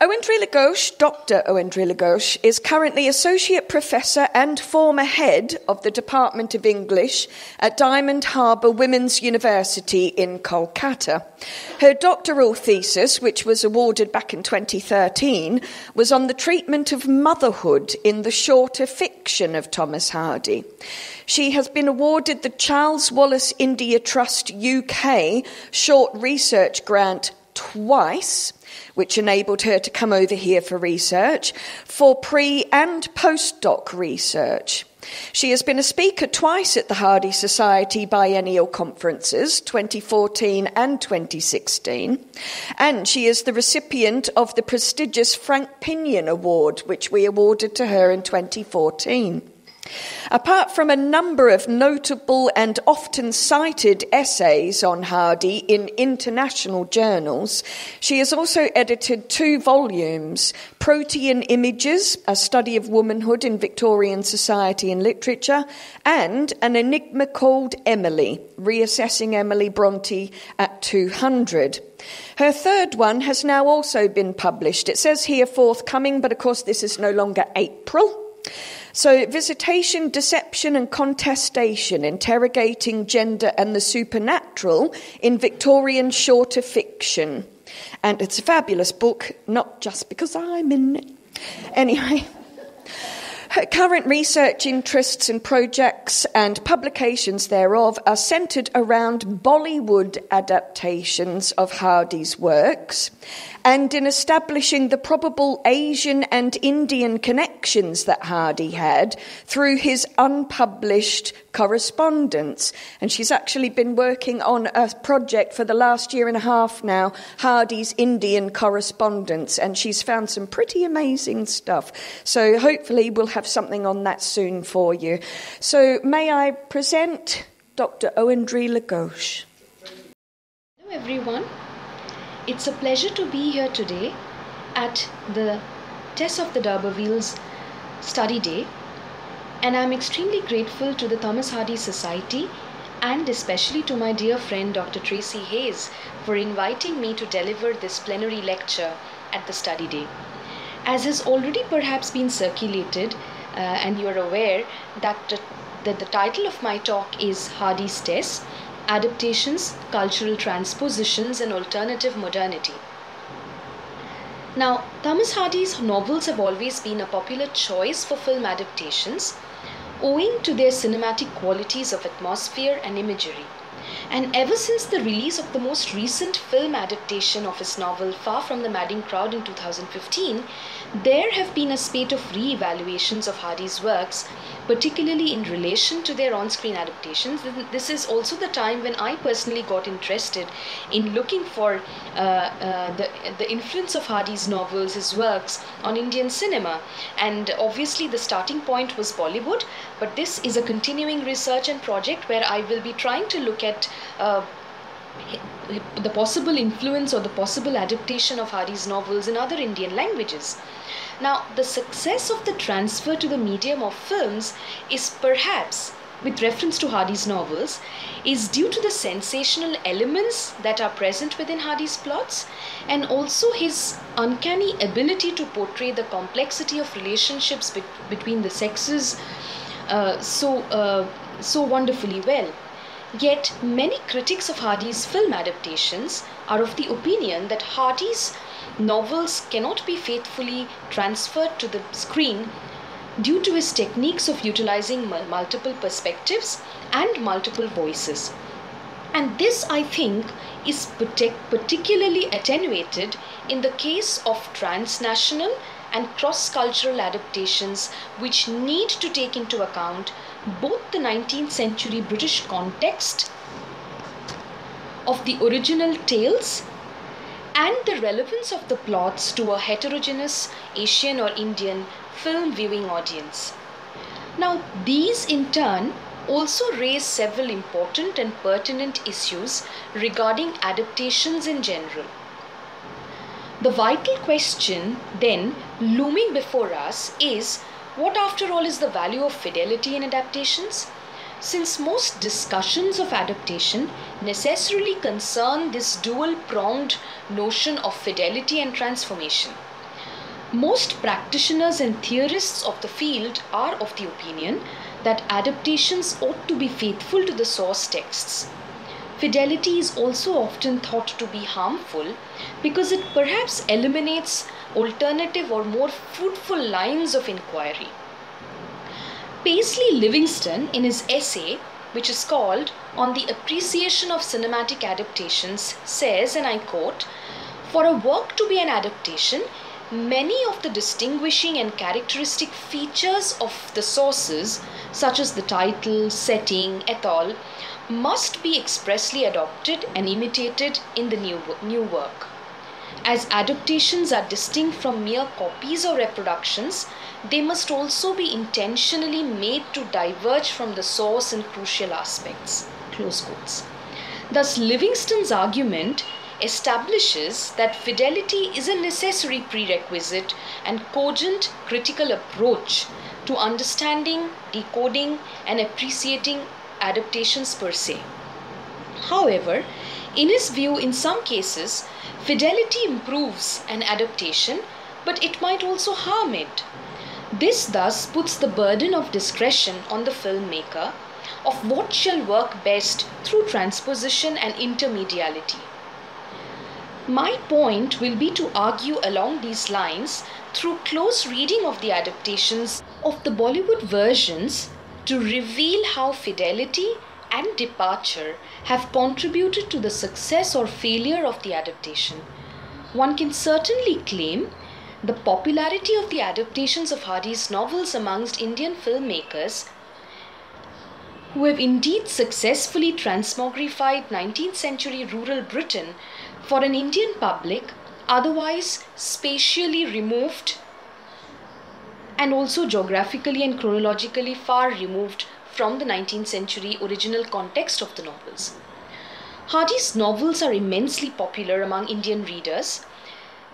Oindrila Ghosh, Dr. Oindrila Ghosh, is currently Associate Professor and former Head of the Department of English at Diamond Harbour Women's University in Kolkata. Her doctoral thesis, which was awarded back in 2013, was on the treatment of motherhood in the shorter fiction of Thomas Hardy. She has been awarded the Charles Wallace India Trust UK Short Research Grant twice which enabled her to come over here for research, for pre and postdoc research. She has been a speaker twice at the Hardy Society biennial conferences, 2014 and 2016, and she is the recipient of the prestigious Frank Pinion Award, which we awarded to her in 2014. Apart from a number of notable and often cited essays on Hardy in international journals, she has also edited two volumes Protean Images, a study of womanhood in Victorian society and literature, and An Enigma Called Emily, reassessing Emily Bronte at 200. Her third one has now also been published. It says here forthcoming, but of course, this is no longer April. So, visitation, deception, and contestation, interrogating gender and the supernatural in Victorian shorter fiction. And it's a fabulous book, not just because I'm in it. Anyway. Her current research interests and projects and publications thereof are centred around Bollywood adaptations of Hardy's works and in establishing the probable Asian and Indian connections that Hardy had through his unpublished correspondence. And she's actually been working on a project for the last year and a half now, Hardy's Indian correspondence, and she's found some pretty amazing stuff. So hopefully we'll have something on that soon for you. So may I present Dr. Oindrila Ghosh. Hello everyone. It's a pleasure to be here today at the Tess of the D'Urbervilles Study Day, and I'm extremely grateful to the Thomas Hardy Society and especially to my dear friend Dr. Tracy Hayes for inviting me to deliver this plenary lecture at the study day. As has already perhaps been circulated, uh, and you are aware that the, that the title of my talk is Hardy's Tess adaptations, cultural transpositions, and alternative modernity. Now, Thomas Hardy's novels have always been a popular choice for film adaptations owing to their cinematic qualities of atmosphere and imagery. And ever since the release of the most recent film adaptation of his novel Far from the Madding Crowd in 2015, there have been a spate of re evaluations of Hardy's works particularly in relation to their on screen adaptations. This is also the time when I personally got interested in looking for uh, uh, the, the influence of Hardy's novels, his works on Indian cinema. And obviously, the starting point was Bollywood, but this is a continuing research and project where I will be trying to look at. Uh, the possible influence or the possible adaptation of Hardy's novels in other Indian languages. Now, the success of the transfer to the medium of films is perhaps, with reference to Hardy's novels, is due to the sensational elements that are present within Hardy's plots and also his uncanny ability to portray the complexity of relationships be- between the sexes uh, so, uh, so wonderfully well. Yet, many critics of Hardy's film adaptations are of the opinion that Hardy's novels cannot be faithfully transferred to the screen due to his techniques of utilizing multiple perspectives and multiple voices. And this, I think, is particularly attenuated in the case of transnational and cross cultural adaptations, which need to take into account both the 19th century British context of the original tales and the relevance of the plots to a heterogeneous Asian or Indian film viewing audience. Now, these in turn also raise several important and pertinent issues regarding adaptations in general. The vital question then looming before us is what, after all, is the value of fidelity in adaptations? since most discussions of adaptation necessarily concern this dual pronged notion of fidelity and transformation. Most practitioners and theorists of the field are of the opinion that adaptations ought to be faithful to the source texts. Fidelity is also often thought to be harmful because it perhaps eliminates alternative or more fruitful lines of inquiry. Paisley Livingston, in his essay, which is called On the Appreciation of Cinematic Adaptations, says, and I quote, For a work to be an adaptation, many of the distinguishing and characteristic features of the sources, such as the title, setting, ethol, must be expressly adopted and imitated in the new, new work. As adaptations are distinct from mere copies or reproductions, they must also be intentionally made to diverge from the source in crucial aspects. Close quotes. Thus, Livingston's argument establishes that fidelity is a necessary prerequisite and cogent critical approach to understanding, decoding, and appreciating adaptations per se. However, in his view, in some cases, fidelity improves an adaptation, but it might also harm it. This thus puts the burden of discretion on the filmmaker of what shall work best through transposition and intermediality. My point will be to argue along these lines through close reading of the adaptations of the Bollywood versions to reveal how fidelity and departure have contributed to the success or failure of the adaptation. One can certainly claim the popularity of the adaptations of Hardy's novels amongst Indian filmmakers who have indeed successfully transmogrified 19th century rural Britain for an Indian public otherwise spatially removed and also geographically and chronologically far removed from the 19th century original context of the novels. Hardy's novels are immensely popular among Indian readers.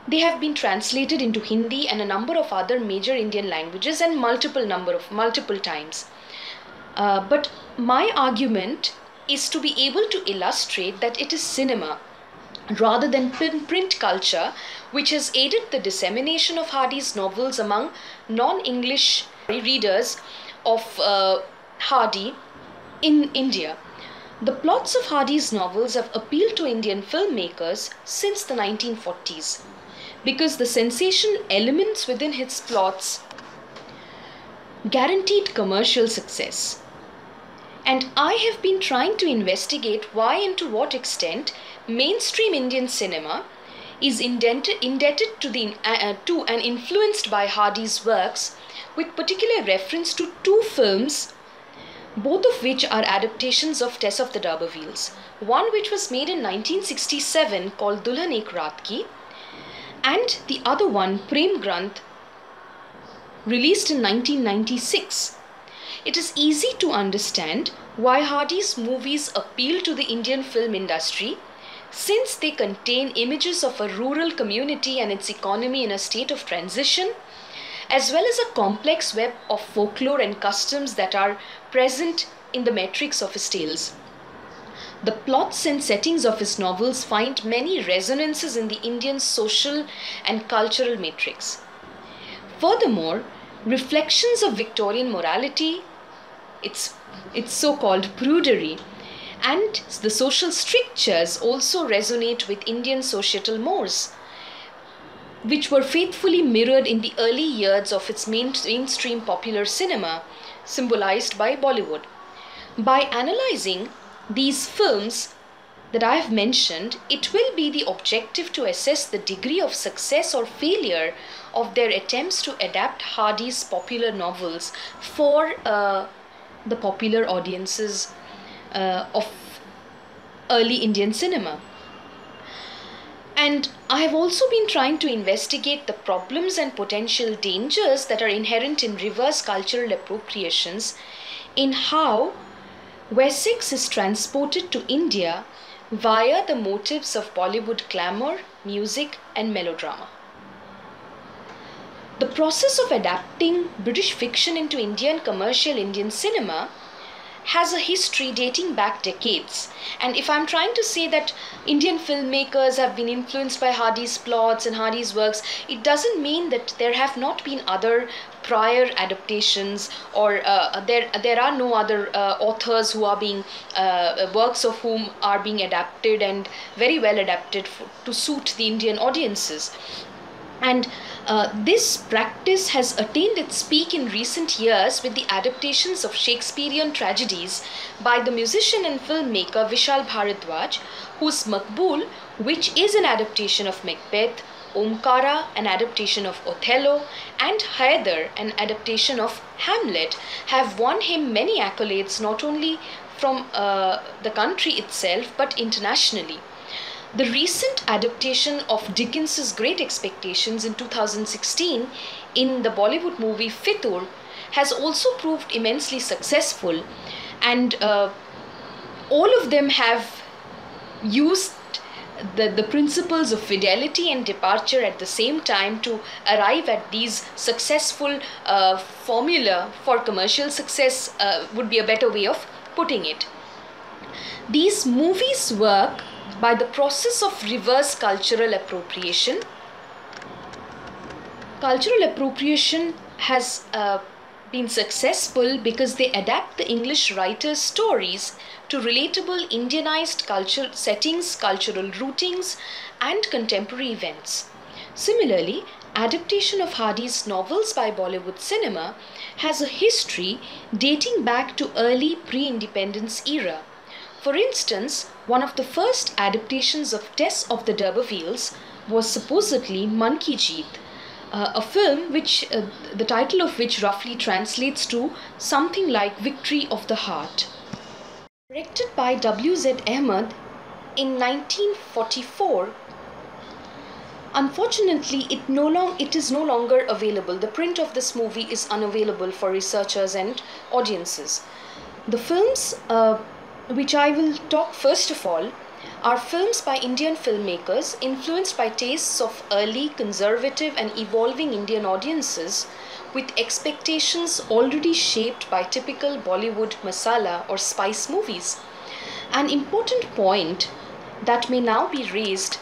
They have been translated into Hindi and a number of other major Indian languages and multiple number of multiple times. Uh, but my argument is to be able to illustrate that it is cinema rather than print culture which has aided the dissemination of Hardy's novels among non English readers of uh, Hardy in India. The plots of Hardy's novels have appealed to Indian filmmakers since the 1940s because the sensational elements within his plots guaranteed commercial success. And I have been trying to investigate why and to what extent mainstream Indian cinema is indebted, indebted to, the, uh, uh, to and influenced by Hardy's works, with particular reference to two films, both of which are adaptations of Tess of the D'Urbervilles. One which was made in 1967 called Dulhan Ek Raat Ki, and the other one, Prem Granth, released in 1996. It is easy to understand why Hardy's movies appeal to the Indian film industry since they contain images of a rural community and its economy in a state of transition, as well as a complex web of folklore and customs that are present in the metrics of his tales. The plots and settings of his novels find many resonances in the Indian social and cultural matrix. Furthermore, reflections of Victorian morality, its, its so called prudery, and the social strictures also resonate with Indian societal mores, which were faithfully mirrored in the early years of its main, mainstream popular cinema, symbolized by Bollywood. By analyzing these films that I have mentioned, it will be the objective to assess the degree of success or failure of their attempts to adapt Hardy's popular novels for uh, the popular audiences uh, of early Indian cinema. And I have also been trying to investigate the problems and potential dangers that are inherent in reverse cultural appropriations in how Wessex is transported to India via the motives of Bollywood glamour, music, and melodrama. The process of adapting British fiction into Indian commercial Indian cinema has a history dating back decades. And if I'm trying to say that Indian filmmakers have been influenced by Hardy's plots and Hardy's works, it doesn't mean that there have not been other prior adaptations or uh, there there are no other uh, authors who are being uh, works of whom are being adapted and very well adapted for, to suit the Indian audiences and uh, this practice has attained its peak in recent years with the adaptations of Shakespearean tragedies by the musician and filmmaker Vishal Bharadwaj, whose Maqbool, which is an adaptation of Macbeth, Omkara, an adaptation of Othello, and Haider, an adaptation of Hamlet, have won him many accolades not only from uh, the country itself but internationally. The recent adaptation of Dickens's Great Expectations in 2016 in the Bollywood movie Fitoor has also proved immensely successful, and uh, all of them have used the, the principles of fidelity and departure at the same time to arrive at these successful uh, formula for commercial success uh, would be a better way of putting it. These movies work by the process of reverse cultural appropriation. Cultural appropriation has uh, been successful because they adapt the English writers' stories to relatable Indianized culture settings, cultural routings, and contemporary events. Similarly, adaptation of Hardy's novels by Bollywood cinema has a history dating back to early pre-independence era. For instance, one of the first adaptations of Tess of the D'Urbervilles was supposedly Mann Ki Jeet, uh, a film which uh, the title of which roughly translates to something like Victory of the Heart. Directed by W.Z. Ahmed in 1944, unfortunately it no long it is no longer available. The print of this movie is unavailable for researchers and audiences. The film's uh, which I will talk first of all, are films by Indian filmmakers influenced by tastes of early, conservative, and evolving Indian audiences with expectations already shaped by typical Bollywood masala or spice movies. An important point that may now be raised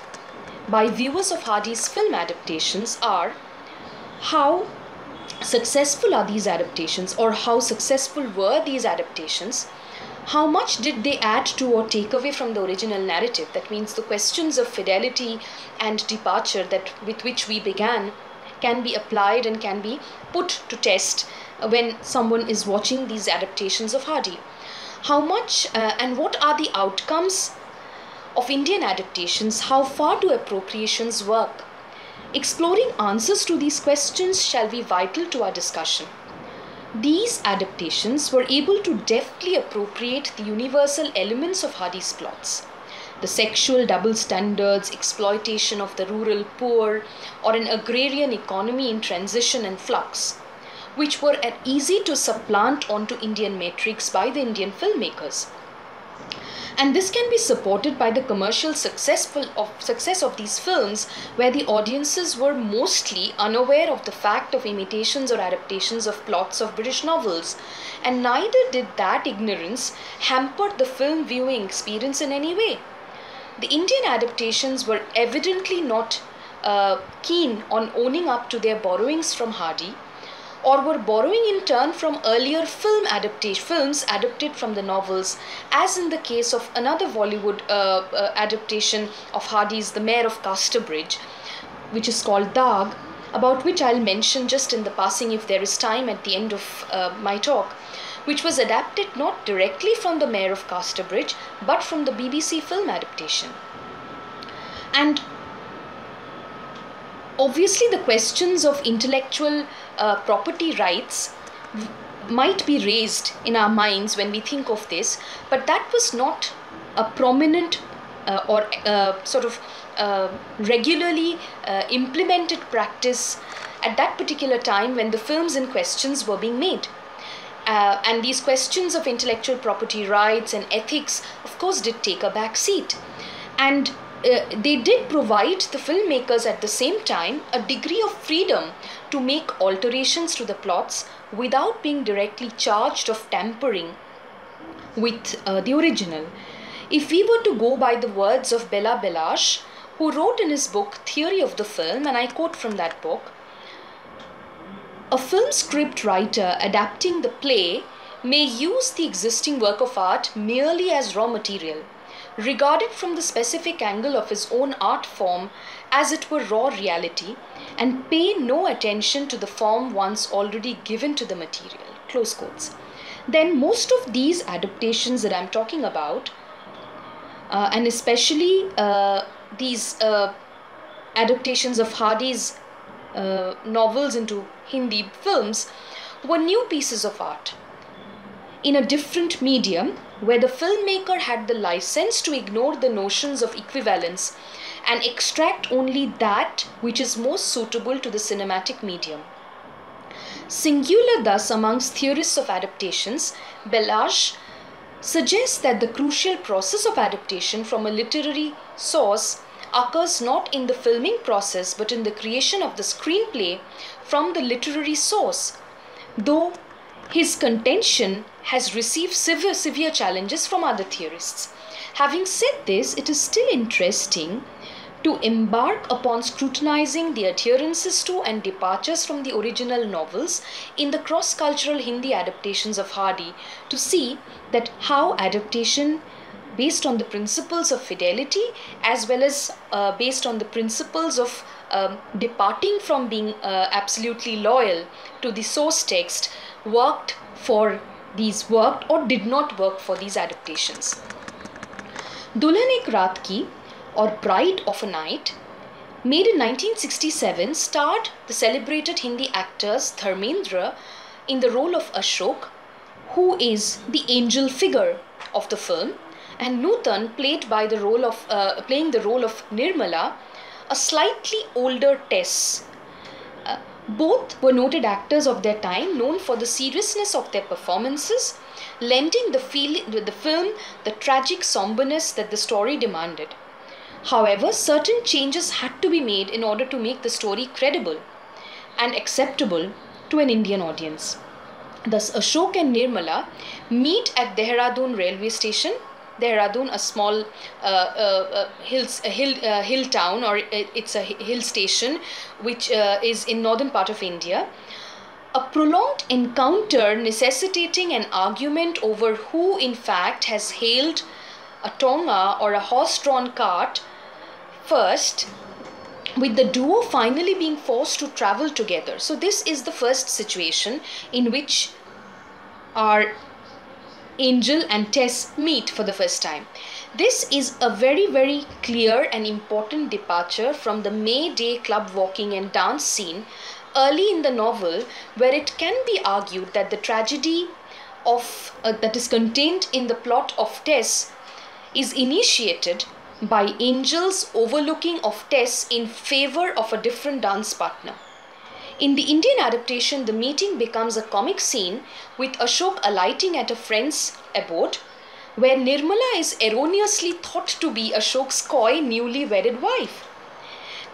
by viewers of Hardy's film adaptations are how successful are these adaptations or how successful were these adaptations how much did they add to or take away from the original narrative? That means the questions of fidelity and departure that with which we began can be applied and can be put to test when someone is watching these adaptations of hardy. How much uh, and what are the outcomes of indian adaptations? How far do appropriations work? Exploring answers to these questions shall be vital to our discussion these adaptations were able to deftly appropriate the universal elements of Hardy's plots. The sexual double standards, exploitation of the rural poor, or an agrarian economy in transition and flux, which were easy to supplant onto Indian metrics by the Indian filmmakers and this can be supported by the commercial successful of success of these films where the audiences were mostly unaware of the fact of imitations or adaptations of plots of british novels. And neither did that ignorance hamper the film viewing experience in any way. The indian adaptations were evidently not uh, keen on owning up to their borrowings from hardy or were borrowing in turn from earlier film adaptation films adapted from the novels. As in the case of another bollywood uh, uh, adaptation of hardy's the mayor of casterbridge which is called Daag about which i'll mention just in the passing if there is time at the end of uh, my talk which was adapted not directly from the mayor of casterbridge but from the bbc film adaptation. And obviously the questions of intellectual uh, property rights might be raised in our minds when we think of this, but that was not a prominent uh, or uh, sort of uh, regularly uh, implemented practice at that particular time when the films in questions were being made. Uh, and these questions of intellectual property rights and ethics, of course, did take a back seat. And uh, they did provide the filmmakers at the same time a degree of freedom to make alterations to the plots without being directly charged of tampering with uh, the original. If we were to go by the words of Bela Balazs, who wrote in his book Theory of the Film, and I quote from that book A film script writer adapting the play may use the existing work of art merely as raw material, regarded from the specific angle of his own art form as it were raw reality, and pay no attention to the form once already given to the material. Close quotes. Then, most of these adaptations that I'm talking about uh, and especially uh, these uh, adaptations of Hardy's uh, novels into Hindi films were new pieces of art in a different medium where the filmmaker had the license to ignore the notions of equivalence and extract only that which is most suitable to the cinematic medium. Singular thus amongst theorists of adaptations, Balazs suggests that the crucial process of adaptation from a literary source occurs not in the filming process but in the creation of the screenplay from the literary source, though his contention has received severe, severe challenges from other theorists. Having said this, it is still interesting to embark upon scrutinizing the adherences to and departures from the original novels in the cross cultural Hindi adaptations of Hardy to see that how adaptation based on the principles of fidelity as well as uh, based on the principles of um, departing from being uh, absolutely loyal to the source text worked for these worked or did not work for these adaptations. Dulhan Ek Raat Ki or Bride of a Night, made in 1967, starred the celebrated Hindi actors Dharmendra in the role of Ashok, who is the angel figure of the film, and Nutan played by the role of uh, playing the role of Nirmala, a slightly older Tess. Both were noted actors of their time, known for the seriousness of their performances, lending the, feel, the film the tragic somberness that the story demanded. However, certain changes had to be made in order to make the story credible and acceptable to an Indian audience. Thus, Ashok and Nirmala meet at Dehradun railway station. Dehradun, a small uh, uh, uh, hills, a hill, uh, hill town, or it's a hill station which uh, is in northern part of India. A prolonged encounter necessitating an argument over who, in fact, has hailed a tonga or a horse drawn cart first with the duo finally being forced to travel together. So, this is the first situation in which our Angel and Tess meet for the first time. This is a very, very clear and important departure from the May Day club walking and dance scene early in the novel, where it can be argued that the tragedy of uh, that is contained in the plot of Tess is initiated by Angel's overlooking of Tess in favor of a different dance partner. In the Indian adaptation, the meeting becomes a comic scene with Ashok alighting at a friend's abode, where Nirmala is erroneously thought to be Ashok's coy, newly wedded wife.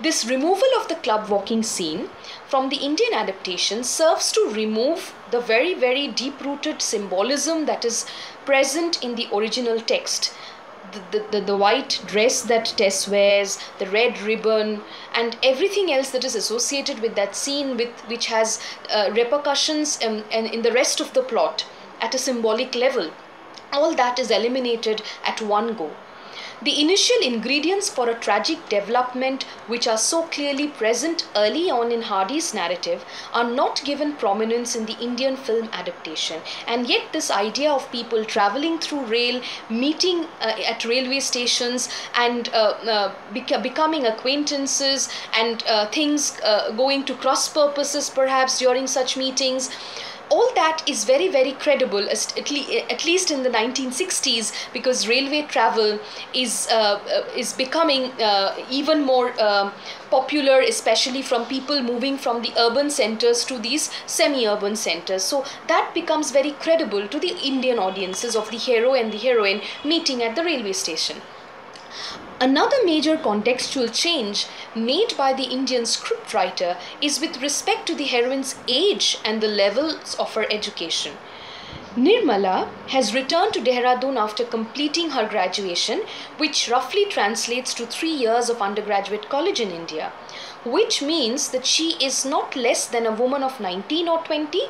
This removal of the club walking scene from the Indian adaptation serves to remove the very, very deep rooted symbolism that is present in the original text the, the, the white dress that Tess wears, the red ribbon, and everything else that is associated with that scene, with which has uh, repercussions um, and in the rest of the plot at a symbolic level. All that is eliminated at one go. The initial ingredients for a tragic development, which are so clearly present early on in Hardy's narrative, are not given prominence in the Indian film adaptation. And yet, this idea of people traveling through rail, meeting uh, at railway stations, and uh, uh, bec- becoming acquaintances, and uh, things uh, going to cross purposes perhaps during such meetings all that is very very credible at, le- at least in the 1960s because railway travel is uh, uh, is becoming uh, even more um, popular especially from people moving from the urban centers to these semi-urban centers. So that becomes very credible to the indian audiences of the hero and the heroine meeting at the railway station Another major contextual change made by the Indian scriptwriter is with respect to the heroine's age and the levels of her education. Nirmala has returned to Dehradun after completing her graduation, which roughly translates to three years of undergraduate college in India, which means that she is not less than a woman of 19 or 20.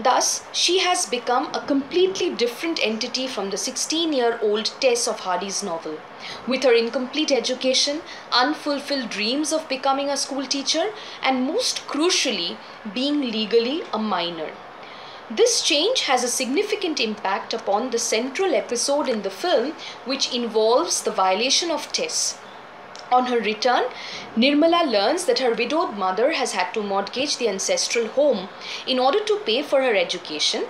Thus, she has become a completely different entity from the 16 year old Tess of Hardy's novel. With her incomplete education, unfulfilled dreams of becoming a school teacher, and most crucially, being legally a minor. This change has a significant impact upon the central episode in the film, which involves the violation of Tess. On her return, Nirmala learns that her widowed mother has had to mortgage the ancestral home in order to pay for her education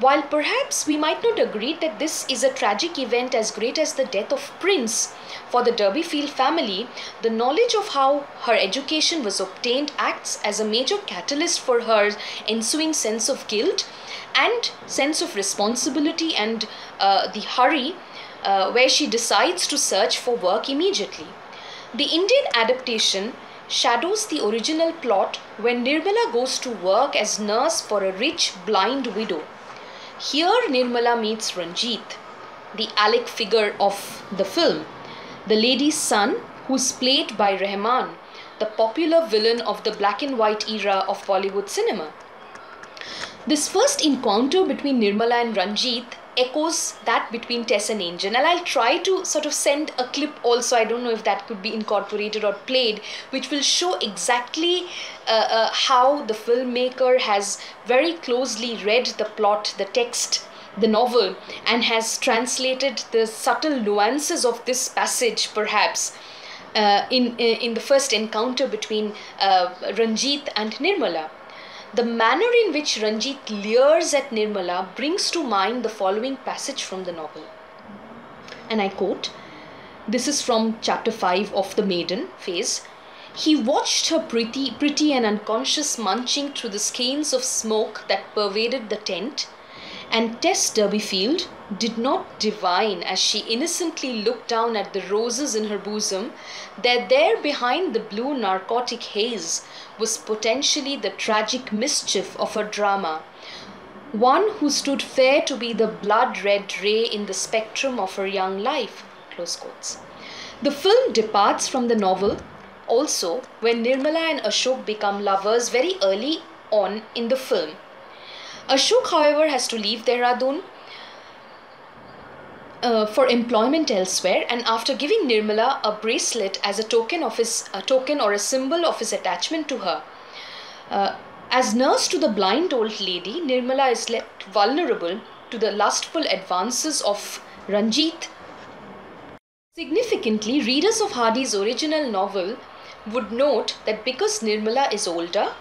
while perhaps we might not agree that this is a tragic event as great as the death of Prince, for the Durbeyfield family, the knowledge of how her education was obtained acts as a major catalyst for her ensuing sense of guilt and sense of responsibility and uh, the hurry uh, where she decides to search for work immediately. The Indian adaptation shadows the original plot when Nirmala goes to work as nurse for a rich blind widow. Here Nirmala meets Ranjit, the Alec figure of the film, the lady's son who's played by Rahman, the popular villain of the black and white era of Bollywood cinema. This first encounter between Nirmala and Ranjit echoes that between Tess and Angel. And I'll try to sort of send a clip also. I don't know if that could be incorporated or played, which will show exactly uh, uh, how the filmmaker has very closely read the plot, the text, the novel, and has translated the subtle nuances of this passage, perhaps. Uh, in in the first encounter between uh, Ranjit and Nirmala. The manner in which Ranjit leers at Nirmala brings to mind the following passage from the novel. And I quote This is from chapter 5 of The Maiden phase. He watched her pretty, pretty and unconscious munching through the skeins of smoke that pervaded the tent, and Tess Durbeyfield did not divine as she innocently looked down at the roses in her bosom that there behind the blue narcotic haze was potentially the tragic mischief of a drama, one who stood fair to be the blood red ray in the spectrum of her young life. The film departs from the novel also when Nirmala and Ashok become lovers very early on in the film. Ashok, however, has to leave Dehradun uh, for employment elsewhere and after giving Nirmala a bracelet as a token of his a token or a symbol of his attachment to her. Uh, as nurse to the blind old lady, Nirmala is left vulnerable to the lustful advances of Ranjit. Significantly, readers of Hardy's original novel would note that because Nirmala is older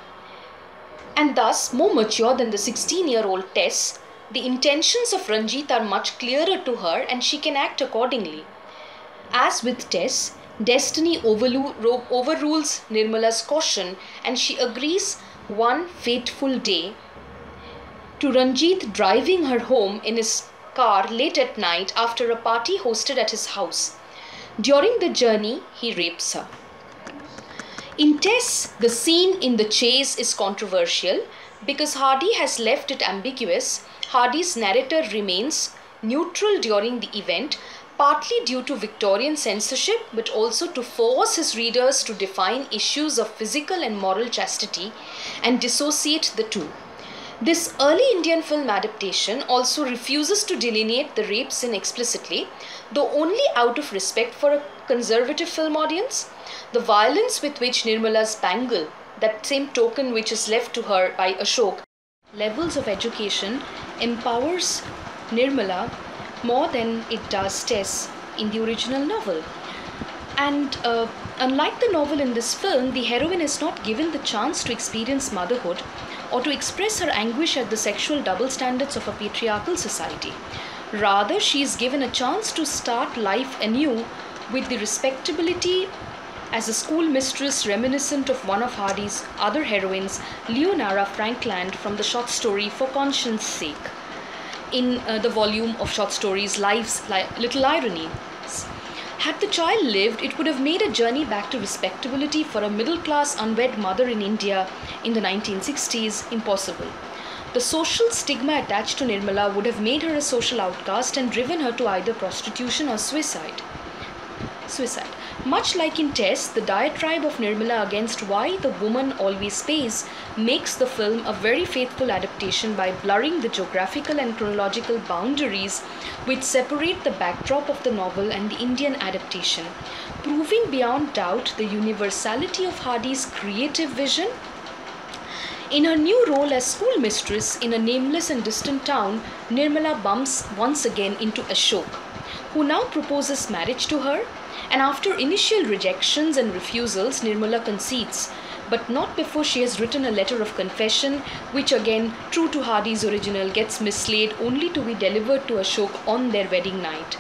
and thus more mature than the 16 year old Tess, the intentions of Ranjit are much clearer to her and she can act accordingly. As with Tess, destiny overrules Nirmala's caution and she agrees one fateful day to Ranjit driving her home in his car late at night after a party hosted at his house. During the journey, he rapes her. In Tess, the scene in the chase is controversial because Hardy has left it ambiguous Hardy's narrator remains neutral during the event, partly due to Victorian censorship, but also to force his readers to define issues of physical and moral chastity and dissociate the two. This early Indian film adaptation also refuses to delineate the rape scene explicitly, though only out of respect for a conservative film audience. The violence with which Nirmala's bangle, that same token which is left to her by Ashok, levels of education empowers Nirmala more than it does Tess in the original novel. And uh, unlike the novel in this film, the heroine is not given the chance to experience motherhood or to express her anguish at the sexual double standards of a patriarchal society. Rather, she is given a chance to start life anew with the respectability as a schoolmistress reminiscent of one of Hardy's other heroines, Leonora Frankland, from the short story For Conscience Sake, in uh, the volume of short stories Life's Little Irony. Had the child lived, it would have made a journey back to respectability for a middle class unwed mother in India in the 1960s impossible. The social stigma attached to Nirmala would have made her a social outcast and driven her to either prostitution or suicide. Suicide. Much like in Tess, the diatribe of Nirmala against why the woman always pays makes the film a very faithful adaptation by blurring the geographical and chronological boundaries which separate the backdrop of the novel and the Indian adaptation, proving beyond doubt the universality of Hardy's creative vision. In her new role as schoolmistress in a nameless and distant town, Nirmala bumps once again into Ashok, who now proposes marriage to her and after initial rejections and refusals, Nirmala concedes, but not before she has written a letter of confession, which again, true to Hardy's original, gets mislaid only to be delivered to Ashok on their wedding night.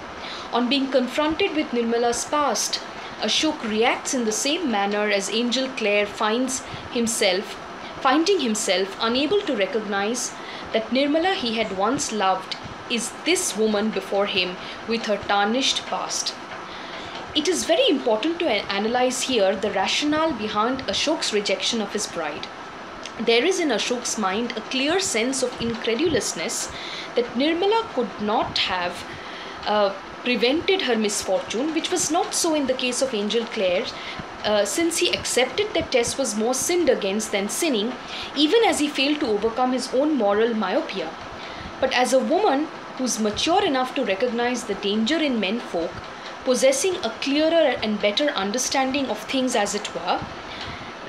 On being confronted with Nirmala's past, Ashok reacts in the same manner as Angel Clare finds himself, finding himself unable to recognize that Nirmala he had once loved is this woman before him with her tarnished past. It is very important to analyze here the rationale behind Ashok's rejection of his bride. There is in Ashok's mind a clear sense of incredulousness that Nirmala could not have uh, prevented her misfortune, which was not so in the case of Angel Clare, uh, since he accepted that Tess was more sinned against than sinning, even as he failed to overcome his own moral myopia. But as a woman who's mature enough to recognize the danger in men folk, possessing a clearer and better understanding of things as it were,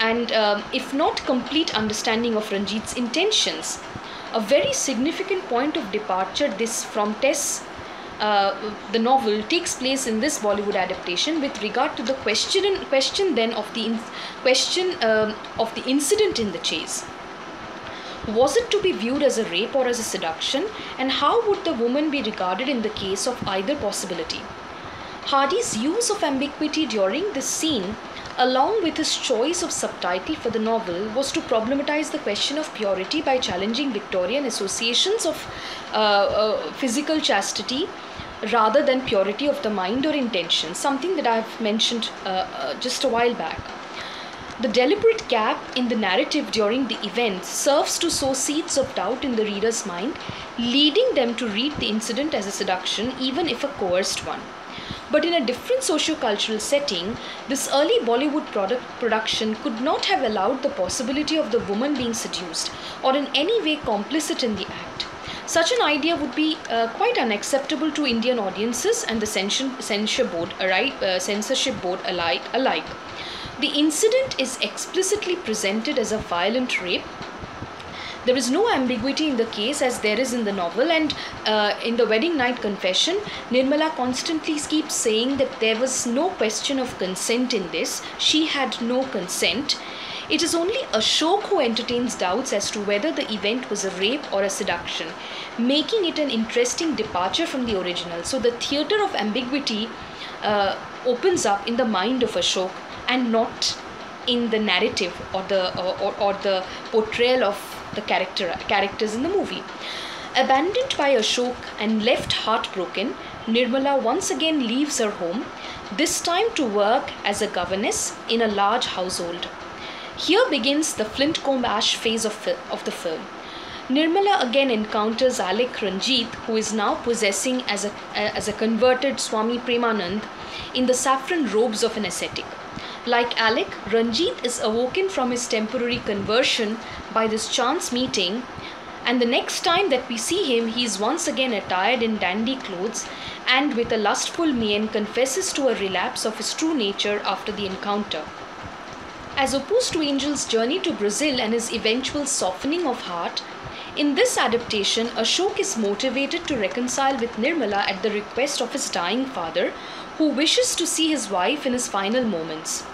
and um, if not complete understanding of Ranjit's intentions. A very significant point of departure this from Tess uh, the novel takes place in this Bollywood adaptation with regard to the question question then of the in, question um, of the incident in the chase. Was it to be viewed as a rape or as a seduction, and how would the woman be regarded in the case of either possibility? Hardy's use of ambiguity during this scene, along with his choice of subtitle for the novel, was to problematize the question of purity by challenging Victorian associations of uh, uh, physical chastity rather than purity of the mind or intention, something that I've mentioned uh, uh just a while back. The deliberate gap in the narrative during the event serves to sow seeds of doubt in the reader's mind, leading them to read the incident as a seduction, even if a coerced one. But in a different socio-cultural setting, this early Bollywood product production could not have allowed the possibility of the woman being seduced or in any way complicit in the act. Such an idea would be uh, quite unacceptable to Indian audiences and the censor board, uh, censorship board alike, alike. The incident is explicitly presented as a violent rape there is no ambiguity in the case as there is in the novel, and uh, in the wedding night confession, Nirmala constantly keeps saying that there was no question of consent in this. She had no consent. It is only Ashok who entertains doubts as to whether the event was a rape or a seduction, making it an interesting departure from the original. So the theatre of ambiguity uh, opens up in the mind of Ashok and not in the narrative or the or, or, the portrayal of the character characters in the movie. Abandoned by Ashok and left heartbroken, Nirmala once again leaves her home, this time to work as a governess in a large household. Here begins the Flintcomb-Ash phase of, of the film. Nirmala again encounters Alec Ranjit, who is now possessing as a, as a converted Swami Premanand in the saffron robes of an ascetic. Like Alec, Ranjit is awoken from his temporary conversion by this chance meeting, and the next time that we see him, he is once again attired in dandy clothes and with a lustful mien confesses to a relapse of his true nature after the encounter. As opposed to Angel's journey to Brazil and his eventual softening of heart, in this adaptation, Ashok is motivated to reconcile with Nirmala at the request of his dying father, who wishes to see his wife in his final moments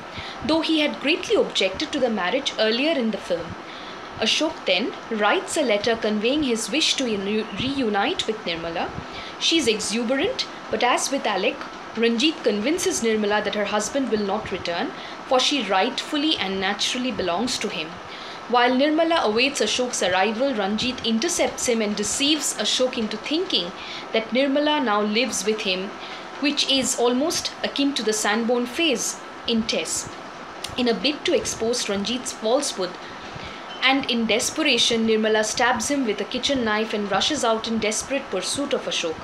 though he had greatly objected to the marriage earlier in the film. Ashok then writes a letter conveying his wish to reunite with Nirmala. She is exuberant, but as with Alec, Ranjit convinces Nirmala that her husband will not return, for she rightfully and naturally belongs to him. While Nirmala awaits Ashok's arrival, Ranjit intercepts him and deceives Ashok into thinking that Nirmala now lives with him, which is almost akin to the Sandbourne phase in Tess in a bid to expose Ranjit's falsehood and in desperation, Nirmala stabs him with a kitchen knife and rushes out in desperate pursuit of Ashok.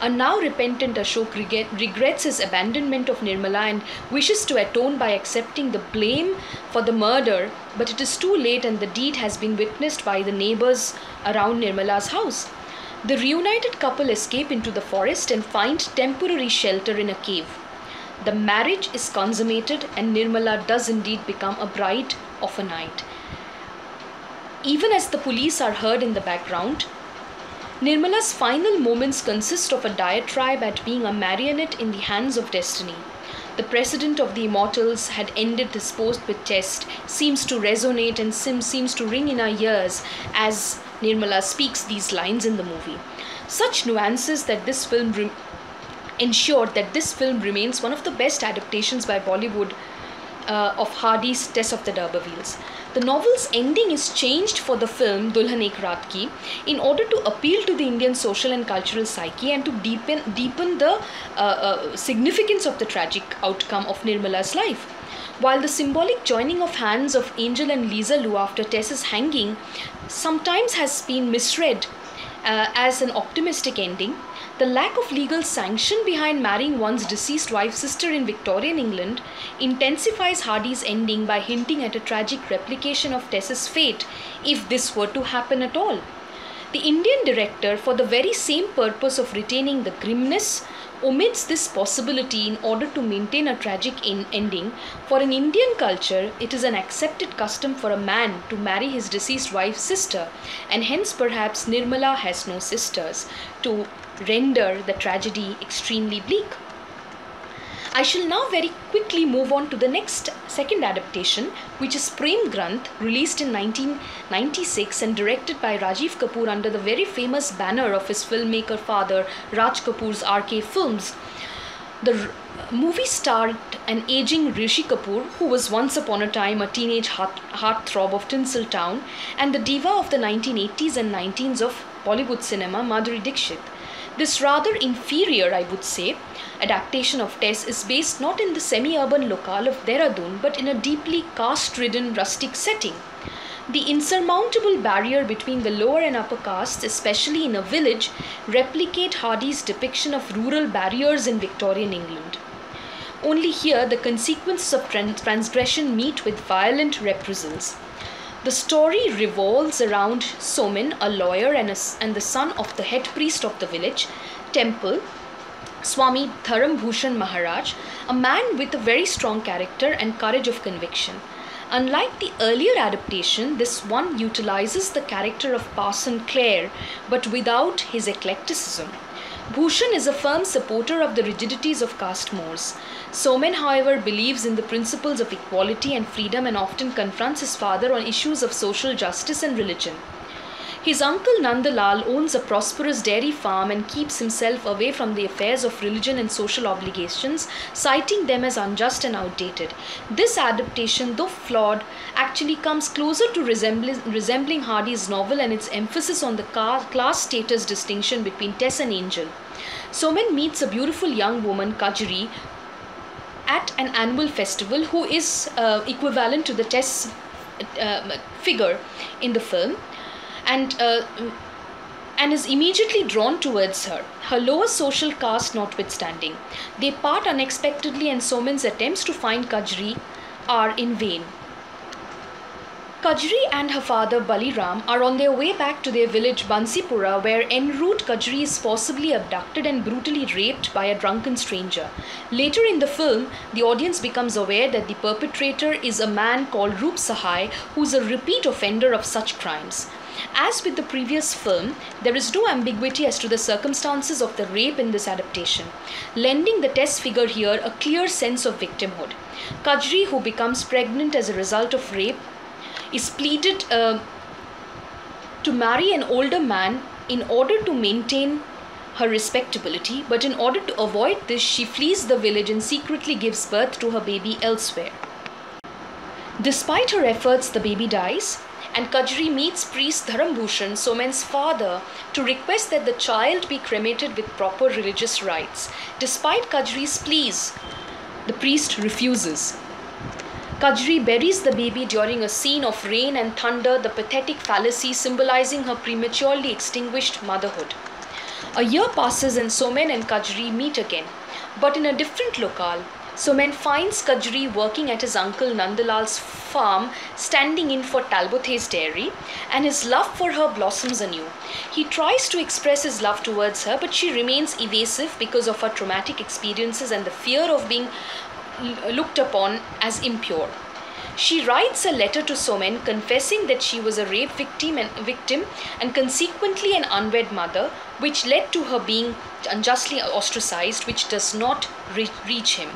A now repentant Ashok regrets his abandonment of Nirmala and wishes to atone by accepting the blame for the murder, but it is too late and the deed has been witnessed by the neighbors around Nirmala's house. The reunited couple escape into the forest and find temporary shelter in a cave. The marriage is consummated and Nirmala does indeed become a bride of a knight. Even as the police are heard in the background, Nirmala's final moments consist of a diatribe at being a marionette in the hands of destiny. The president of the immortals had ended his post with Tess seems to resonate and sim seems to ring in our ears as Nirmala speaks these lines in the movie. Such nuances that this film ensured that this film remains one of the best adaptations by Bollywood uh, of Hardy's Tess of the D'Urbervilles. The novel's ending is changed for the film Dulhan Ek Raat Ki in order to appeal to the Indian social and cultural psyche and to deepen, deepen the uh, uh, significance of the tragic outcome of Nirmala's life. While the symbolic joining of hands of Angel and Liza-Lu after Tess's hanging sometimes has been misread uh, as an optimistic ending, the lack of legal sanction behind marrying one's deceased wife's sister in Victorian England intensifies Hardy's ending by hinting at a tragic replication of Tess's fate if this were to happen at all. The Indian director, for the very same purpose of retaining the grimness, omits this possibility in order to maintain a tragic in- ending. For in Indian culture, it is an accepted custom for a man to marry his deceased wife's sister, and hence perhaps Nirmala has no sisters. To render the tragedy extremely bleak. I shall now very quickly move on to the next second adaptation, which is Prem Granth, released in 1996 and directed by Rajiv Kapoor under the very famous banner of his filmmaker father Raj Kapoor's RK Films. The movie starred an aging Rishi Kapoor, who was once upon a time a teenage heart- heartthrob of Tinseltown, and the diva of the 1980s and 90s of Bollywood cinema, Madhuri Dixit. This rather inferior, I would say, adaptation of Tess is based not in the semi urban locale of Dehradun but in a deeply caste ridden rustic setting. The insurmountable barrier between the lower and upper castes, especially in a village, replicate Hardy's depiction of rural barriers in Victorian England. Only here, the consequences of transgression meet with violent reprisals. The story revolves around Somen, a lawyer and, a, and the son of the head priest of the village temple, Swami Dharam Bhushan Maharaj, a man with a very strong character and courage of conviction. Unlike the earlier adaptation, this one utilizes the character of Parson Clare but without his eclecticism. Bhushan is a firm supporter of the rigidities of caste mores. Somen, however, believes in the principles of equality and freedom and often confronts his father on issues of social justice and religion. His uncle Nandalal owns a prosperous dairy farm and keeps himself away from the affairs of religion and social obligations, citing them as unjust and outdated. This adaptation, though flawed, actually comes closer to resembling, resembling Hardy's novel and its emphasis on the class status distinction between Tess and Angel. Somen meets a beautiful young woman, Kajri, at an annual festival who is uh, equivalent to the Tess uh, figure in the film and uh, and is immediately drawn towards her, her lower social caste notwithstanding. They part unexpectedly, and Somen's attempts to find Kajri are in vain. Kajri and her father Baliram are on their way back to their village Bansipura, where en route Kajri is forcibly abducted and brutally raped by a drunken stranger. Later in the film, the audience becomes aware that the perpetrator is a man called Roop Sahai, who is a repeat offender of such crimes. As with the previous film, there is no ambiguity as to the circumstances of the rape in this adaptation, lending the Tess figure here a clear sense of victimhood. Kajri, who becomes pregnant as a result of rape, is pleaded uh, to marry an older man in order to maintain her respectability, but in order to avoid this, she flees the village and secretly gives birth to her baby elsewhere. Despite her efforts, the baby dies, and Kajri meets priest Dharambhushan, Somen's father, to request that the child be cremated with proper religious rites. Despite Kajri's pleas, the priest refuses. Kajri buries the baby during a scene of rain and thunder, the pathetic fallacy symbolizing her prematurely extinguished motherhood. A year passes and Somen and Kajri meet again, but in a different locale. Somen finds Kajri working at his uncle Nandalal's farm, standing in for Talbothays dairy, and his love for her blossoms anew. He tries to express his love towards her, but she remains evasive because of her traumatic experiences and the fear of being looked upon as impure. She writes a letter to Somen confessing that she was a rape victim and, victim and consequently an unwed mother, which led to her being unjustly ostracized, which does not re- reach him.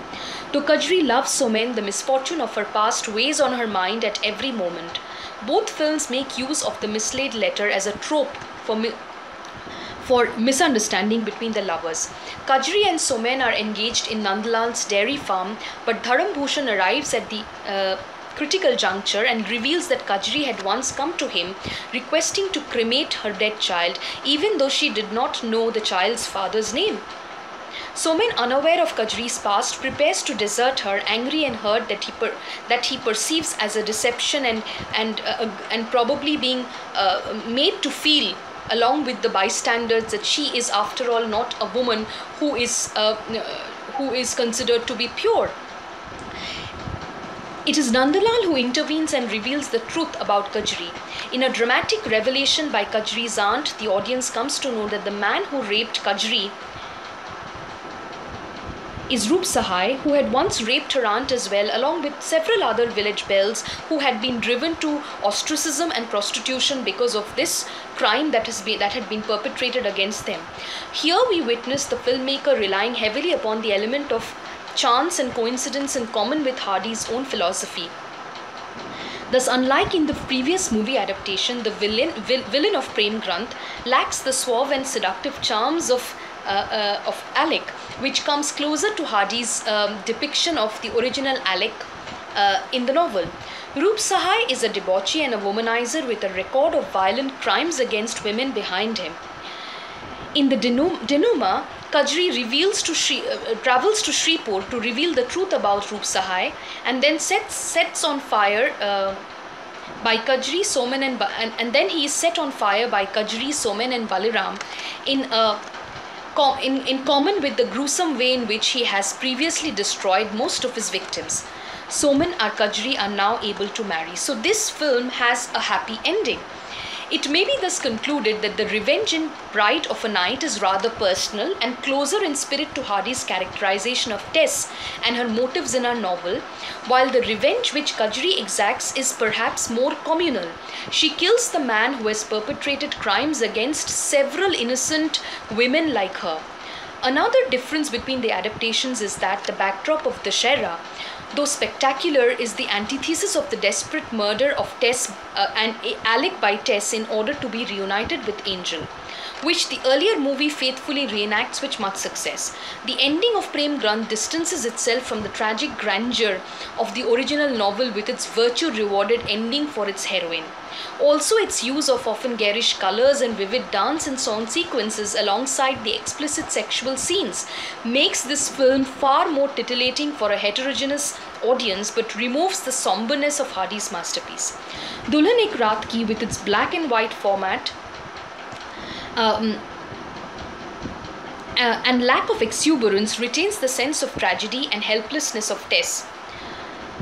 Though Kajri loves Somen, the misfortune of her past weighs on her mind at every moment. Both films make use of the mislaid letter as a trope for mi- for misunderstanding between the lovers. Kajri and Somen are engaged in Nandalal's dairy farm, but Dharam Bhushan arrives at the uh, critical juncture and reveals that Kajri had once come to him requesting to cremate her dead child, even though she did not know the child's father's name. Somen, unaware of Kajri's past, prepares to desert her, angry and hurt that he per- that he perceives as a deception and and uh, and probably being uh, made to feel along with the bystanders that she is after all not a woman who is uh, who is considered to be pure it is Nandalal who intervenes and reveals the truth about Kajri. In a dramatic revelation by Kajri's aunt, the audience comes to know that the man who raped Kajri is Roop Sahai, who had once raped her aunt as well, along with several other village belles who had been driven to ostracism and prostitution because of this crime that, has been, that had been perpetrated against them. Here we witness the filmmaker relying heavily upon the element of chance and coincidence in common with Hardy's own philosophy. Thus, unlike in the previous movie adaptation, the villain, vil- villain of Prem Granth lacks the suave and seductive charms of, uh, uh, of Alec, which comes closer to Hardy's um, depiction of the original Alec uh, in the novel. Roop Sahai is a debauchee and a womanizer with a record of violent crimes against women behind him. In the denouement, Kajri reveals to Shri, uh, travels to Shripur to reveal the truth about Roop Sahai and then sets, sets on fire uh, by Kajri, Somen and, and, and then he is set on fire by Kajri, Somen and Baliram in a in, in common with the gruesome way in which he has previously destroyed most of his victims. Somen and Kajri are now able to marry. So this film has a happy ending. It may be thus concluded that the revenge in Bride of a Night is rather personal and closer in spirit to Hardy's characterization of Tess and her motives in her novel, while the revenge which Kajri exacts is perhaps more communal. She kills the man who has perpetrated crimes against several innocent women like her. Another difference between the adaptations is that the backdrop of Dussehra though spectacular, is the antithesis of the desperate murder of Tess uh, and Alec by Tess in order to be reunited with Angel, which the earlier movie faithfully reenacts with much success. The ending of Prem Granth distances itself from the tragic grandeur of the original novel with its virtue rewarded ending for its heroine. Also, its use of often garish colors and vivid dance and song sequences alongside the explicit sexual scenes makes this film far more titillating for a heterogeneous audience but removes the somberness of Hardy's masterpiece. Dulhan Ek Raat Ki, with its black and white format, um, uh, and lack of exuberance retains the sense of tragedy and helplessness of Tess.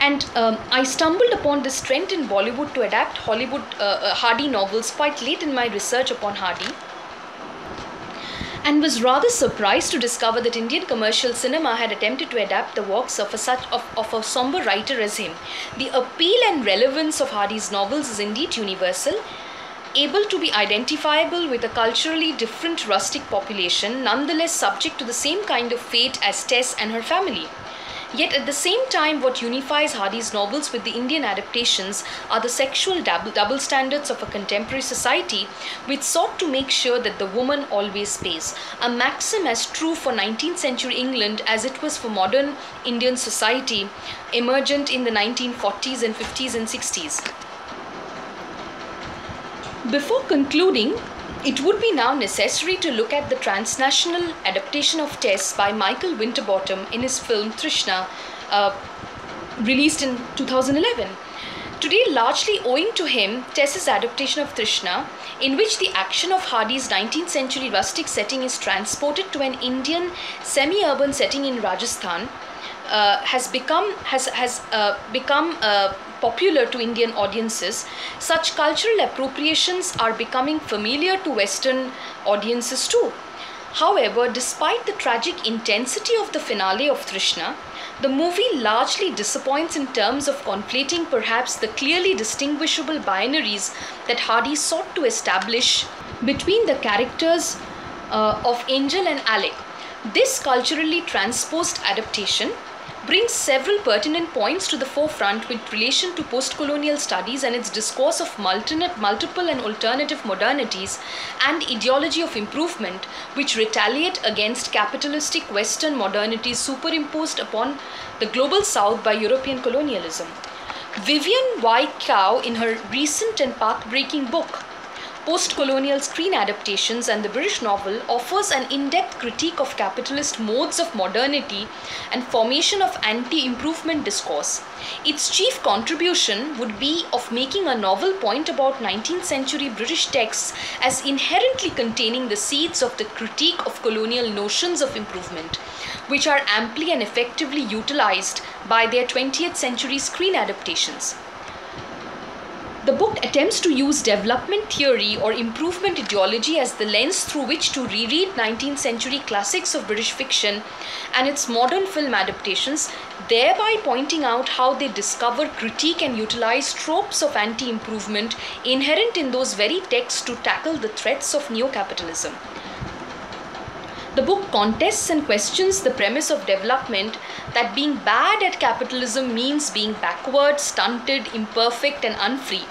And um, I stumbled upon this trend in Bollywood to adapt Hollywood uh, uh, Hardy novels quite late in my research upon Hardy and was rather surprised to discover that Indian commercial cinema had attempted to adapt the works of a such of, of a somber writer as him. The appeal and relevance of Hardy's novels is indeed universal. Able to be identifiable with a culturally different rustic population, nonetheless subject to the same kind of fate as Tess and her family. Yet at the same time, what unifies Hardy's novels with the Indian adaptations are the sexual double, standards of a contemporary society, which sought to make sure that the woman always pays, a maxim as true for 19th century England as it was for modern Indian society, emergent in the 1940s and 50s and 60s. Before concluding, it would be now necessary to look at the transnational adaptation of Tess by Michael Winterbottom in his film Trishna, uh, released in 2011. Today, largely owing to him, Tess's adaptation of Trishna, in which the action of Hardy's 19th century rustic setting is transported to an Indian semi urban setting in Rajasthan, uh, has become has has uh, become uh, popular to Indian audiences. Such cultural appropriations are becoming familiar to Western audiences too. However, despite the tragic intensity of the finale of Trishna, the movie largely disappoints in terms of conflating perhaps the clearly distinguishable binaries that Hardy sought to establish between the characters uh, of Angel and Alec. This culturally transposed adaptation brings several pertinent points to the forefront with relation to post-colonial studies and its discourse of multiple and alternative modernities and ideology of improvement which retaliate against capitalistic western modernities superimposed upon the global south by European colonialism. Vivian Y. Cao in her recent and path-breaking book post-colonial screen adaptations and the British novel offers an in-depth critique of capitalist modes of modernity and formation of anti-improvement discourse. Its chief contribution would be of making a novel point about 19th century British texts as inherently containing the seeds of the critique of colonial notions of improvement, which are amply and effectively utilized by their 20th century screen adaptations. The book attempts to use development theory or improvement ideology as the lens through which to reread 19th century classics of British fiction and its modern film adaptations, thereby pointing out how they discover, critique, and utilize tropes of anti improvement inherent in those very texts to tackle the threats of neo capitalism. The book contests and questions the premise of development that being bad at capitalism means being backward, stunted, imperfect, and unfree.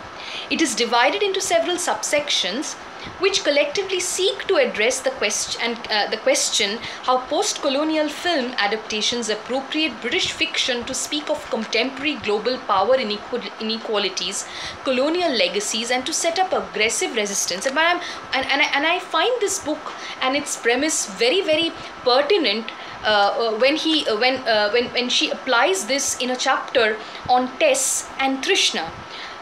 It is divided into several subsections which collectively seek to address the question and uh, the question how post-colonial film adaptations appropriate British fiction to speak of contemporary global power inequalities, colonial legacies, and to set up aggressive resistance. And, and, and, I, and I find this book and its premise very very pertinent uh, uh, when he uh, when uh, when when she applies this in a chapter on Tess and Trishna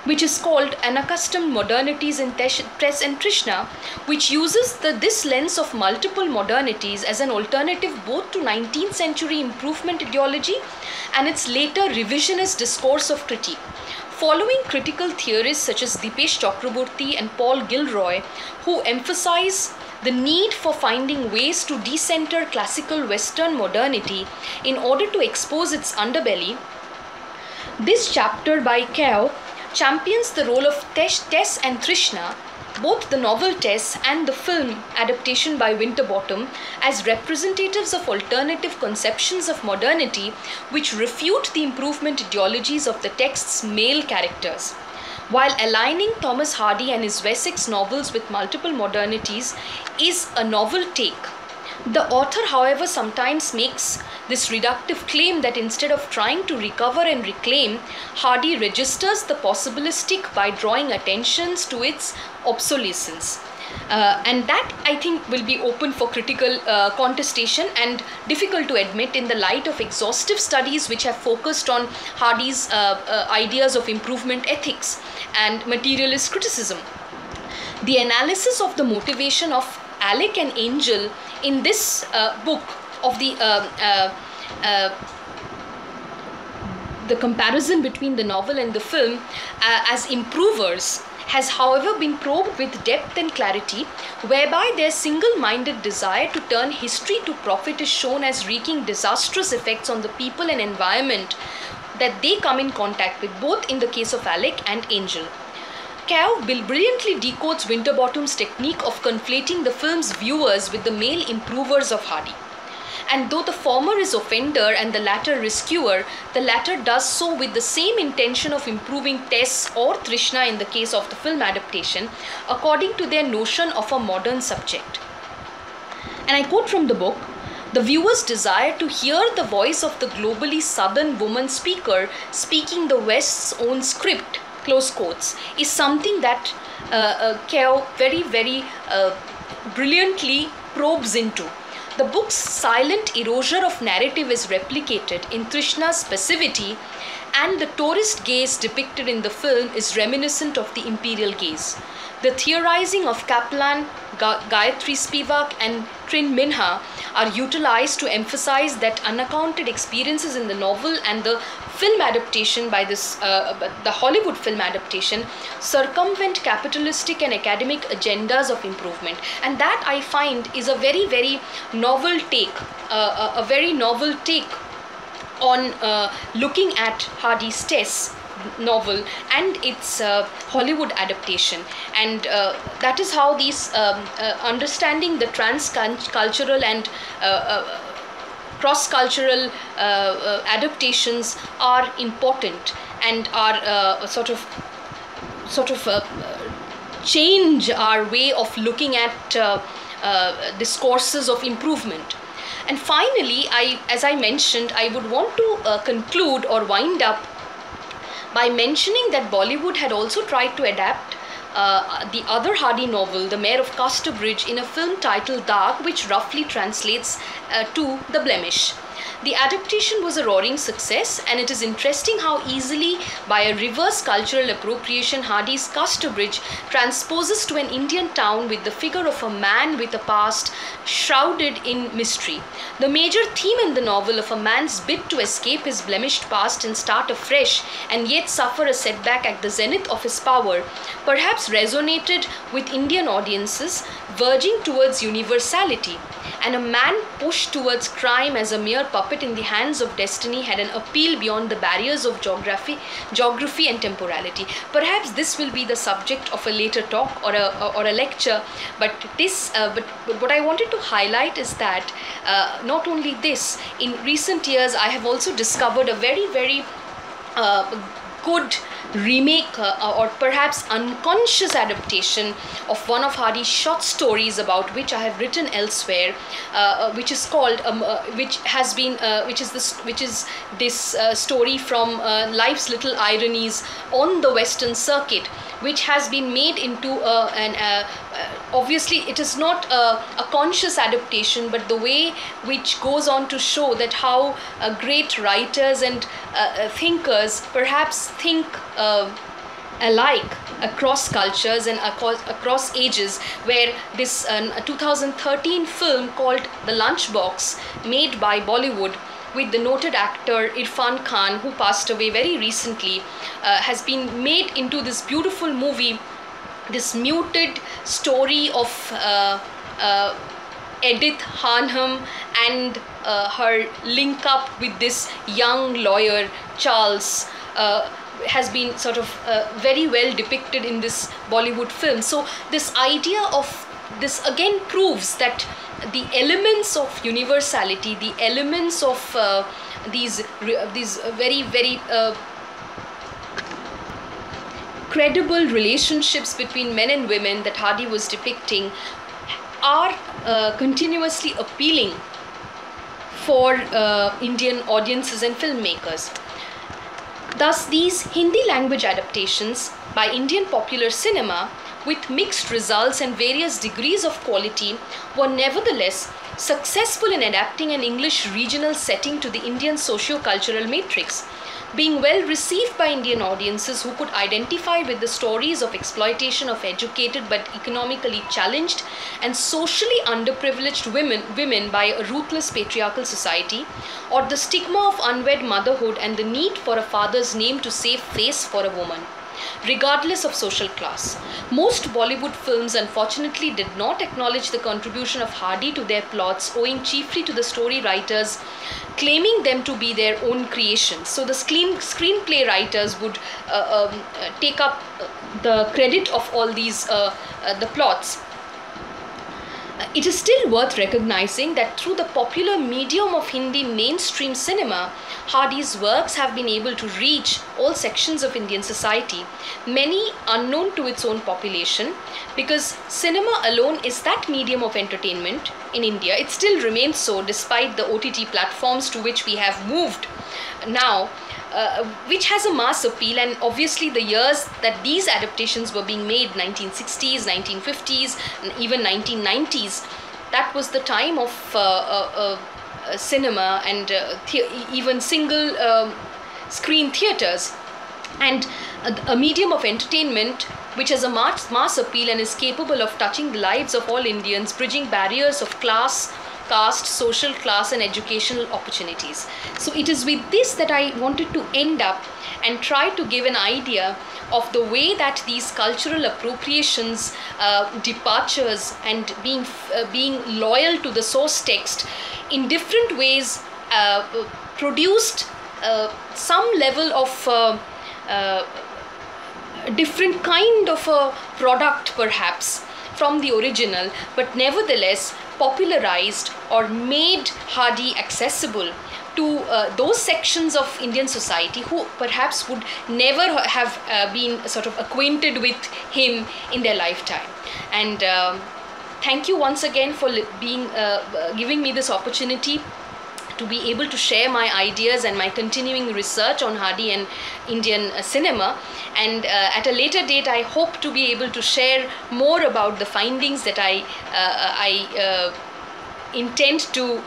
which is called Unaccustomed Modernities in Tess and Trishna, which uses the, this lens of multiple modernities as an alternative both to 19th century improvement ideology and its later revisionist discourse of critique. Following critical theorists such as Dipesh Chakrabarty and Paul Gilroy, who emphasize the need for finding ways to decenter classical Western modernity in order to expose its underbelly, this chapter by Cao champions the role of Tess, Tess and Trishna, both the novel Tess and the film adaptation by Winterbottom, as representatives of alternative conceptions of modernity which refute the improvement ideologies of the text's male characters. While aligning Thomas Hardy and his Wessex novels with multiple modernities is a novel take, the author, however, sometimes makes this reductive claim that instead of trying to recover and reclaim, Hardy registers the possibilistic by drawing attentions to its obsolescence. Uh, and that I think will be open for critical uh, contestation and difficult to admit in the light of exhaustive studies which have focused on Hardy's uh, uh ideas of improvement ethics and materialist criticism. The analysis of the motivation of Alec and Angel in this uh, book of the uh, uh, uh, the comparison between the novel and the film uh, as improvers has however been probed with depth and clarity whereby their single-minded desire to turn history to profit is shown as wreaking disastrous effects on the people and environment that they come in contact with both in the case of Alec and Angel. Cao brilliantly decodes Winterbottom's technique of conflating the film's viewers with the male improvers of Hardy. And though the former is offender and the latter rescuer, the latter does so with the same intention of improving Tess or Trishna in the case of the film adaptation, according to their notion of a modern subject. And I quote from the book the viewer's desire to hear the voice of the globally southern woman speaker speaking the West's own script, close quotes, is something that uh, uh, Cao very, very uh, brilliantly probes into The book's silent erasure of narrative is replicated in Trishna's passivity, and the tourist gaze depicted in the film is reminiscent of the imperial gaze. The theorizing of Kaplan, Gayatri Spivak, and Trinh Minh-ha are utilized to emphasize that unaccounted experiences in the novel and the film adaptation by this uh, the Hollywood film adaptation circumvent capitalistic and academic agendas of improvement. And that I find is a very very novel take uh, a, a very novel take on uh, looking at Hardy's Tess novel and its uh, Hollywood adaptation. And uh, that is how these um, uh, understanding the trans cultural and uh, uh, cross cultural uh, adaptations are important and are sort of sort of change our way of looking at discourses of improvement. And finally, I, as I mentioned, I would want to conclude or wind up by mentioning that Bollywood had also tried to adapt uh, the other Hardy novel, The Mayor of Casterbridge, in a film titled Daag, which roughly translates uh, to The Blemish. The adaptation was a roaring success, and it is interesting how easily, by a reverse cultural appropriation, Hardy's Casterbridge transposes to an Indian town with the figure of a man with a past shrouded in mystery. The major theme in the novel of a man's bid to escape his blemished past and start afresh, and yet suffer a setback at the zenith of his power, perhaps resonated with Indian audiences verging towards universality and a man pushed towards crime as a mere puppet in the hands of destiny had an appeal beyond the barriers of geography, geography and temporality. Perhaps this will be the subject of a later talk or a or a lecture. But this, uh, but, but, what I wanted to highlight is that uh, not only this, in recent years I have also discovered a very very uh, good remake uh, or perhaps unconscious adaptation of one of Hardy's short stories about which I have written elsewhere, uh, uh which is called, um, uh, which has been, uh, which is this, which is this uh, story from Life's Little Ironies on the Western Circuit, which has been made into a, an obviously it is not a, a, conscious adaptation but the way which goes on to show that how uh, great writers and uh, thinkers perhaps think uh, alike across cultures and across, across ages where this uh, 2013 film called the lunchbox made by bollywood with the noted actor irfan khan who passed away very recently uh, has been made into this beautiful movie this muted story of uh, uh, edith harnham and uh, her link up with this young lawyer charles uh, has been sort of uh, very well depicted in this Bollywood film. So this idea of this again proves that the elements of universality, the elements of uh, these these very very uh, credible relationships between men and women that Hardy was depicting are uh, continuously appealing for uh, Indian audiences and filmmakers. Thus, these Hindi language adaptations by Indian popular cinema, with mixed results and various degrees of quality, were nevertheless successful in adapting an English regional setting to the Indian socio cultural matrix being well received by Indian audiences who could identify with the stories of exploitation of educated but economically challenged and socially underprivileged women, women by a ruthless patriarchal society, or the stigma of unwed motherhood and the need for a father's name to save face for a woman regardless of social class. Most Bollywood films unfortunately did not acknowledge the contribution of Hardy to their plots, owing chiefly to the story writers claiming them to be their own creations. So the screen, screenplay writers would uh, um, uh, take up the credit of all these uh, uh the plots it is still worth recognizing that through the popular medium of Hindi mainstream cinema, Hardy's works have been able to reach all sections of Indian society, many unknown to its own population, because cinema alone is that medium of entertainment in India. It still remains so despite the OTT platforms to which we have moved now uh, which has a mass appeal and obviously the years that these adaptations were being made 1960s 1950s and even 1990s that was the time of uh, uh, uh, cinema and the- even single um, screen theaters. And a, a medium of entertainment which has a mass, mass appeal and is capable of touching the lives of all Indians, bridging barriers of class, caste, social class, and educational opportunities. So, it is with this that I wanted to end up and try to give an idea of the way that these cultural appropriations, uh, departures, and being uh, being loyal to the source text in different ways uh, produced uh, some level of uh, uh, different kind of a product perhaps from the original but nevertheless popularized or made hardy accessible to uh, those sections of indian society who perhaps would never have uh, been sort of acquainted with him in their lifetime. And um, thank you once again for being uh, giving me this opportunity to be able to share my ideas and my continuing research on Hardy and Indian uh, cinema. And uh, at a later date, I hope to be able to share more about the findings that I, uh, I uh, intend to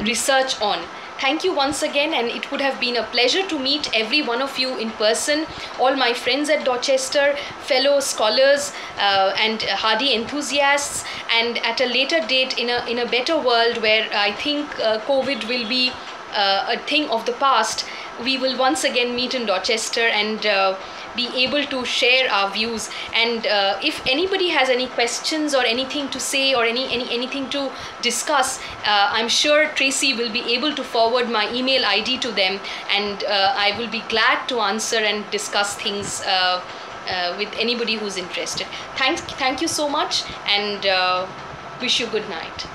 research on. Thank you once again, and it would have been a pleasure to meet every one of you in person, all my friends at Dorchester, fellow scholars, uh, and Hardy enthusiasts, and at a later date in a, in a better world where I think uh, COVID will be uh, a thing of the past, we will once again meet in Dorchester and uh, be able to share our views. And uh, if anybody has any questions or anything to say or any, any anything to discuss, uh, I'm sure Tracy will be able to forward my email ID to them, and uh, I will be glad to answer and discuss things. Uh, with anybody who's interested. Thanks, thank you so much, and wish you good night.